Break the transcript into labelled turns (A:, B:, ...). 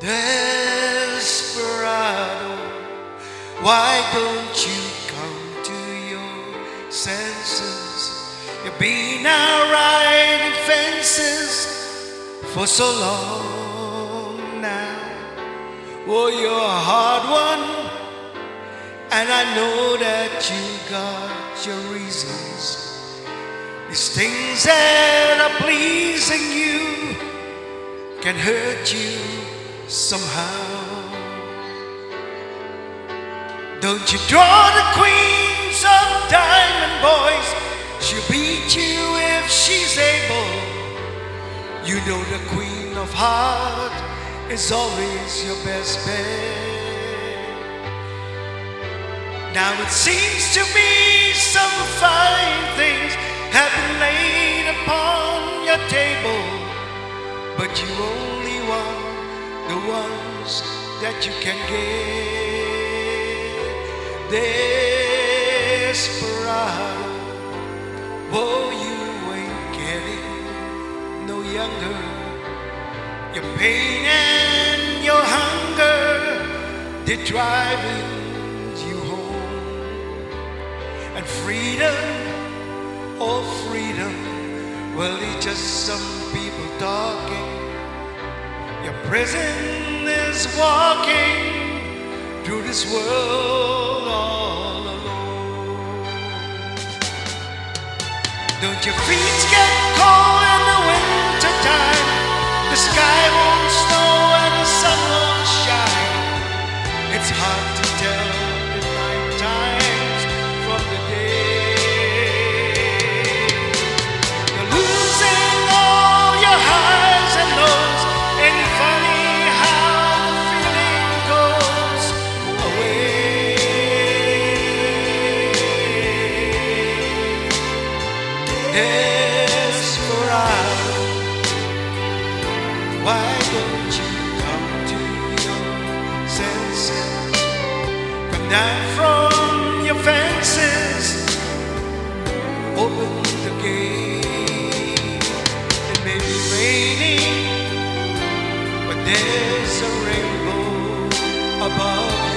A: Desperado, why don't you come to your senses? You've been out riding fences for so long now. Oh, you're a hard one, and I know that you got your reasons. These things that are pleasing you can hurt you somehow. Don't you draw the queens of diamond boys? She'll beat you if she's able. You know the queen of heart is always your best bet. Now it seems to me ones that you can get. Desperado, oh, you ain't getting no younger. Your pain and your hunger, they're driving you home. And freedom, oh freedom, well, it's just some people talking. Your prison is walking through this world all alone. Don't your feet get Desperado, why don't you come to your senses? Come down from your fences, open the gate. It may be raining, but there's a rainbow above